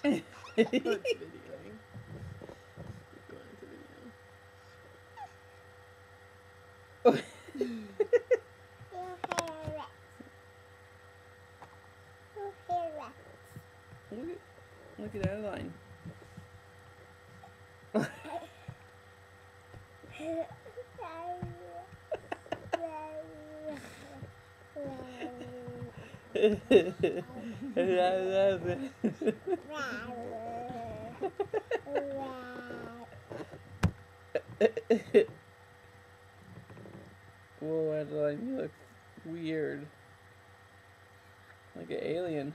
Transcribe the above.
What's videoing? Going to video. Look at, look at Adaline. I love it. Whoa, Adaline, you look weird. Like an alien.